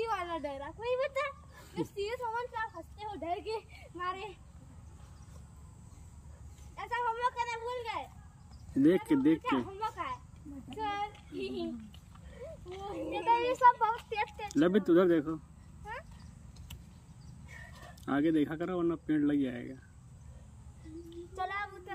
वाला डरा कोई बता जब सीरियस मोमेंट पे आप हँसते हो डर के मारे। ऐसा होमवर्क करना भूल गए। देख के देख के। होमवर्क है? सर ये तो ये सब बहुत तेज तेज लबित उधर देखो। हा? आगे देखा करो वरना पेड़ लग जाएगा। चला अब उतर